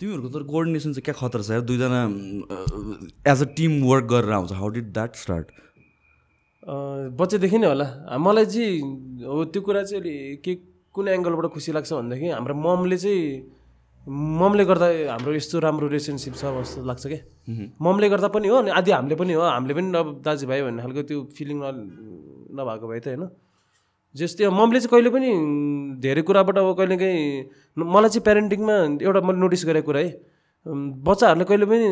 तिमीहरूको तर कोअर्डिनेसन चाहिँ क्या खतरा छ यार? दुईजना एज अ टिम वर्क गरेर आउँछ। हाउ डिड द्याट स्टार्ट बच्चादेखि नै होला। मलाई चाहिँ हो त्यो कुरा चाहिँ अलि के कुन एङ्गलबाट खुसी लाग्छ भनेदेखि हाम्रो ममले चाहिँ ममले गर्दा हाम्रो यस्तो राम्रो रिलेसनसिप छ जस्तो लाग्छ क्या। ममले गर्दा पनि हो अनि आदि हामीले पनि हो। हामीले पनि अब दाजुभाइ भन्ने खालको त्यो फिलिङ नभएको भए त होइन? जस्तै अब ममले चाहिँ कहिले पनि धेरै कुराबाट अब कहिलेकाहीँ मलाई चाहिँ प्यारेन्टिङमा एउटा मैले नोटिस गरेको कुरा है। बच्चाहरूले कहिले पनि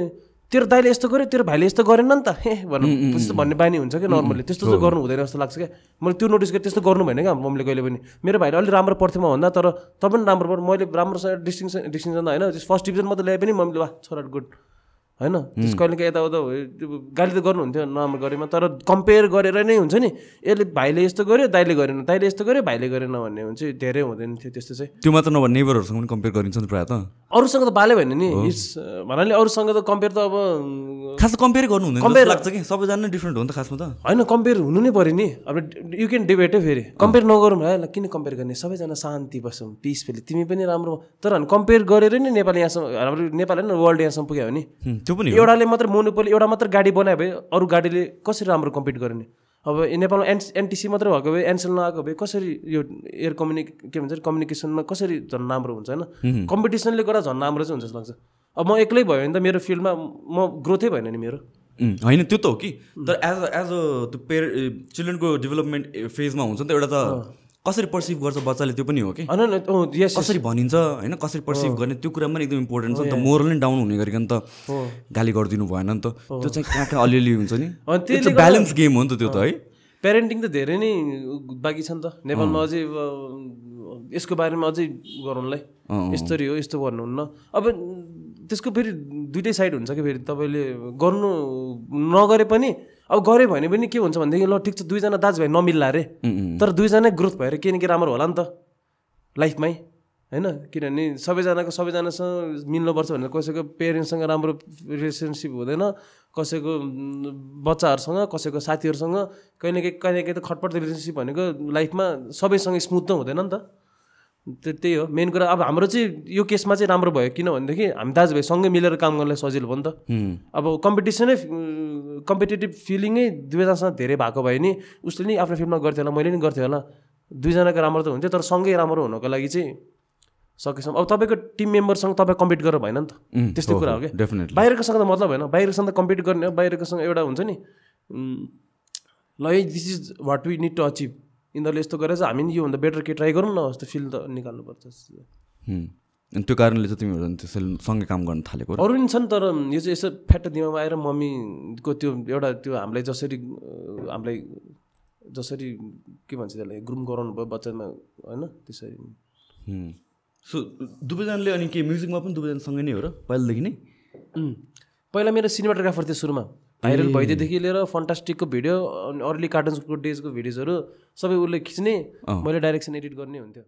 तेरो दाइले यस्तो गर्यो तेरो भाइले यस्तो गरेन नि त। हे भनौँ त्यस्तो भन्ने बानी हुन्छ क्या नर्मली त्यस्तो चाहिँ गर्नु हुँदैन जस्तो लाग्छ क्या। मैले त्यो नोटिस गरेँ त्यस्तो गर्नु भएन क्या मम्मीले कहिले पनि। मेरो भाइले अलिक राम्रो पढ्थ्यो म भन्दा तर तपाईँ पनि राम्रो पढ। मैले राम्रोसँग डिस्टिङसन डिस्टिङसन होइन फर्स्ट डिभिजन मात्रै ल्याए पनि मम्मीले वा छोरा गुड होइन? त्यस कहिले काहीँ यताउता गाली त गर्नुहुन्थ्यो नराम्रो गरेमा तर कम्पेयर गरेर नै हुन्छ नि। यसले भाइले यस्तो गर्यो दाइले गरेन दाइले यस्तो गर्यो भाइले गरेन भन्ने हुन्छ धेरै हुँदैन थियो त्यस्तो चाहिँ। त्यो मात्र नभए नेबरहरूसँग पनि कम्पेयर गरिन्छ नि प्रायः त। अरूसँग त बाले भएन नि। इट्स भन्नाले अरूसँग त कम्पेयर त अब खास कम्पेयर गर्नु हुँदैन Compare- लाग्छ कि? सबैजना डिफ्रेन्ट हो नि त खासमा त। होइन कम्पेयर हुनु नै पऱ्यो नि। अब यु क्यान डिबेटै फेरि। कम्पेयर नगरौँ है ल किन कम्पेयर गर्ने? सबैजना शान्ति बसौँ पिसफुली तिमी पनि राम्रो तर कम्पेयर गरेर नै नेपाल यहाँसम्म हाम्रो नेपाल होइन वर्ल्ड यहाँसम्म पुग्यो भने। त्यो पनि एउटाले मात्र मोनोपोली एउटा मात्र गाडी बनायो भए अरू गाडीले कसरी राम्रो कम्पिट गर्ने? अब नेपालमा एन एनटिसी मात्रै भएको भए एनसेल नआएको भए कसरी यो एयर कम्युनिक के भन्छ कम्युनिकेसनमा कसरी झन् राम्रो हुन्छ होइन? कम्पिटिसनले गर्दा झन् राम्रो चाहिँ हुन्छ जस्तो लाग्छ। अब म एक्लै भयो भने त मेरो फिल्डमा म ग्रोथै भएन नि मेरो। होइन त्यो त हो कि। तर एज अ एज अ त्यो पेर चिल्ड्रेनको डेभलपमेन्ट फेजमा हुन्छ नि त एउटा त कसरी पर्सिभ गर्छ बच्चाले त्यो पनि हो कि? यस कसरी भनिन्छ होइन? कसरी पर्सिभ गर्ने? त्यो कुरा पनि एकदम इम्पोर्टेन्ट छ नि त। मोरल नै डाउन हुने गरिकन त गाली गरिदिनु भएन नि त। त्यो चाहिँ कहाँ कहाँ अलिअलि हुन्छ नि? त्यो ब्यालेन्स गेम हो नि त त्यो त है? प्यारेन्टिङ त धेरै नै बाँकी छ नि त। नेपालमा अझै यसको बारेमा अझै गरौँलाई यस्तरी हो यस्तो गर्नुहुन्न। अब त्यसको फेरि दुइटै साइड हुन्छ कि फेरि? तपाईँले गर्नु नगरे पनि अब गऱ्यो भने पनि के हुन्छ भनेदेखि ल ठिक छ दुईजना दाजुभाइ नमिल्ला अरे तर दुईजना ग्रोथ भएर के न के राम्रो होला नि त। लाइफमै होइन? किनभने सबैजनाको सबैजनासँग मिल्नुपर्छ भनेर कसैको पेरेन्ट्ससँग राम्रो रिलेसनसिप हुँदैन कसैको बच्चाहरूसँग कसैको साथीहरूसँग। कहीँ न कहीँ कहीँ न कहीँ त खटपट रिलेसनसिप भनेको लाइफमा सबैसँग स्मुथ त हुँदैन नि त। त्यो त्यही हो। मेन कुरा अब हाम्रो चाहिँ यो केसमा चाहिँ राम्रो भयो किनभनेदेखि हामी दाजुभाइ सँगै मिलेर काम गर्नलाई सजिलो भयो नि त। अब कम्पिटिसनै कम्पिटेटिभ फिलिङै दुईजनासँग धेरै भएको भए नि। उसले नि आफ्नो फिल्ममा गर्थ्यो होला मैले नि गर्थेँ होला। दुईजनाको राम्रो त हुन्थ्यो तर सँगै राम्रो हुनको लागि चाहिँ सकेसम्म। अब तपाईँको टिम मेम्बरसँग तपाईँ कम्पिट गरेर भएन नि त। त्यस्तै कुरा हो, क्या? definitely. बाहिरकोसँग त मतलब होइन। बाहिरसँग त कम्पिट गर्ने हो बाहिरकोसँग एउटा हुन्छ नि। ल है this is what we need to achieve यिनीहरूले यस्तो गरेर चाहिँ हामी नि योभन्दा बेटर के ट्राई गरौँ न जस्तो फिल त निकाल्नुपर्छ अनि त्यो कारणले चाहिँ तिमीहरू त्यसरी सँगै काम गर्न थालेको? अरू नि छन् तर यो चाहिँ यसो फ्याट दिमागमा आएर मम्मीको त्यो एउटा त्यो हामीलाई जसरी हामीलाई जसरी के भन्छ त्यसलाई ग्रुम गराउनु भयो बच्चामा होइन त्यसरी. सो दुवैजनाले अनि के म्युजिकमा पनि दुवैजनासँगै नै हो र पहिलादेखि नै. पहिला मेरो सिनेमाटोग्राफर थियो सुरुमा भाइरल भइदिएदेखि लिएर फन्टास्टिकको भिडियो अनि अर्ली कार्टुन्सको डेजको भिडियोजहरू सबै उसले खिच्ने मैले डाइरेक्सन एडिट गर्ने हुन्थ्यो।